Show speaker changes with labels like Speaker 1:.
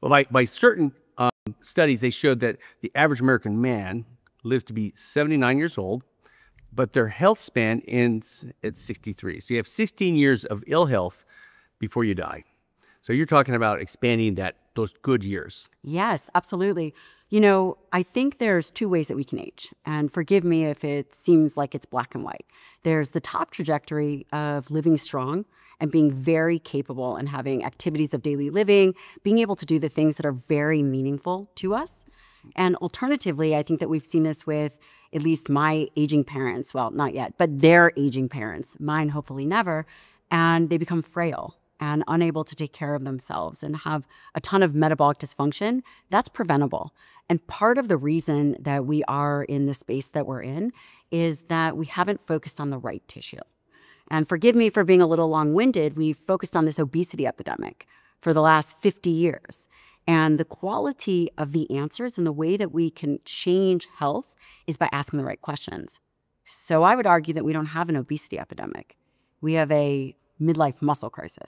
Speaker 1: Well, by, by certain um, studies, they showed that the average American man lives to be 79 years old, but their health span ends at 63. So you have 16 years of ill health before you die. So you're talking about expanding that those good years.
Speaker 2: Yes, absolutely. You know, I think there's two ways that we can age. And forgive me if it seems like it's black and white. There's the top trajectory of living strong and being very capable and having activities of daily living, being able to do the things that are very meaningful to us. And alternatively, I think that we've seen this with at least my aging parents. Well, not yet, but their aging parents, mine hopefully never. And they become frail and unable to take care of themselves and have a ton of metabolic dysfunction, that's preventable. And part of the reason that we are in the space that we're in is that we haven't focused on the right tissue. And forgive me for being a little long winded, we've focused on this obesity epidemic for the last 50 years. And the quality of the answers and the way that we can change health is by asking the right questions. So I would argue that we don't have an obesity epidemic. We have a midlife muscle crisis.